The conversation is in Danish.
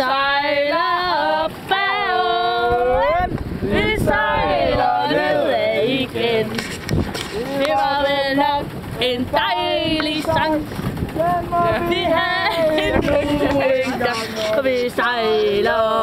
sejler op færgen. Vi sejler nedad igen. Det var vel nok en dejlig sang. Vi havde en god en gang, for vi sejler op.